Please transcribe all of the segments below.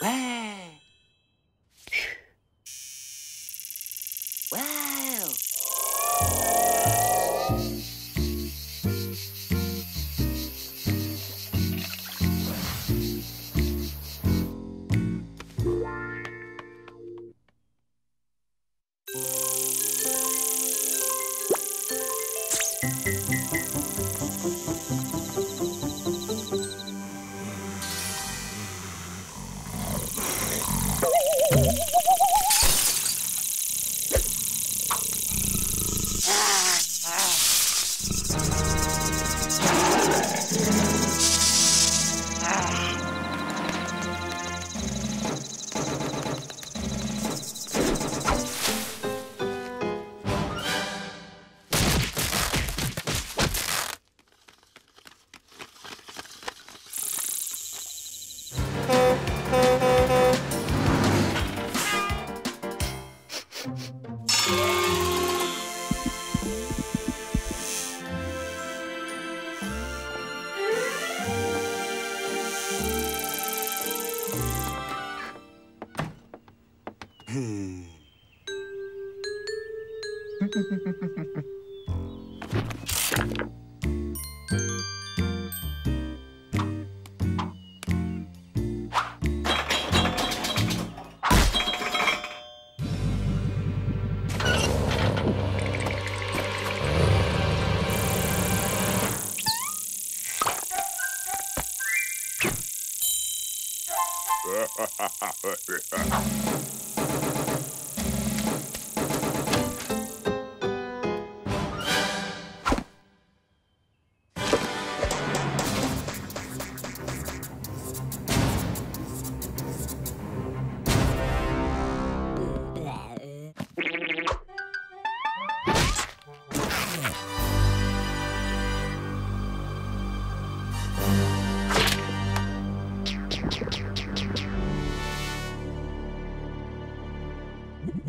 来 Ha ha ha ha ha ha.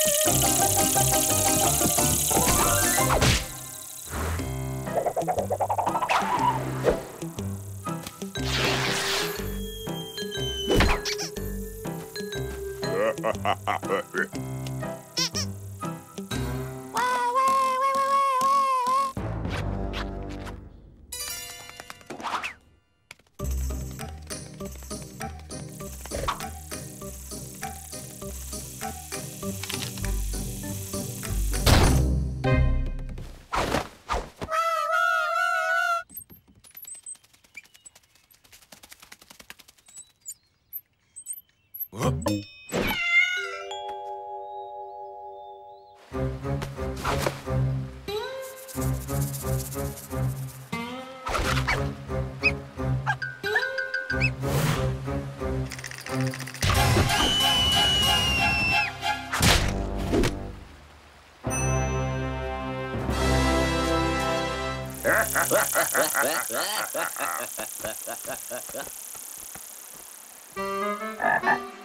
Ha ha ha ha! Ha ha ha!